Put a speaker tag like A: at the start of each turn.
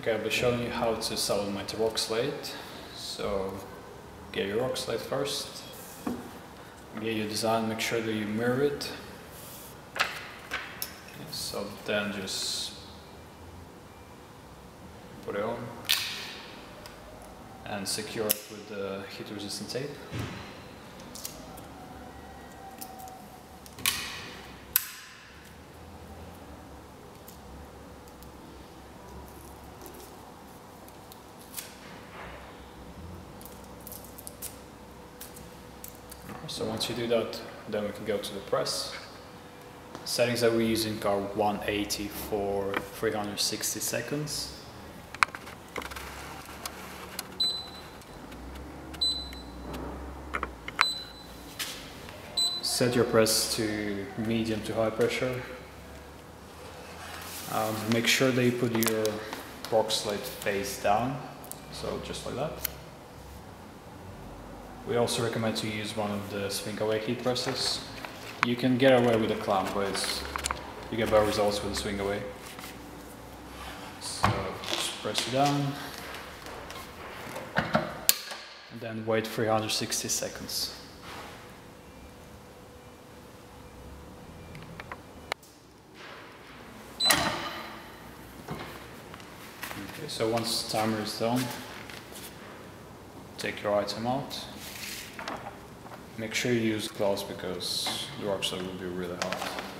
A: Okay, I'll be showing you how to sublimate rock slate. So get your rock slate first. Get your design, make sure that you mirror it. So then just put it on and secure it with the heat resistant tape. So once you do that, then we can go to the press. Settings that we're using are 180 for 360 seconds. Set your press to medium to high pressure. Um, make sure that you put your rock slate face down, so just like that. We also recommend to use one of the swing away heat presses. You can get away with a clamp, but you get better results with the swing away. So just press it down. And then wait 360 seconds. Okay, so once the timer is done, take your item out. Make sure you use gloves because the slate will be really hot.